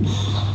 Yeah.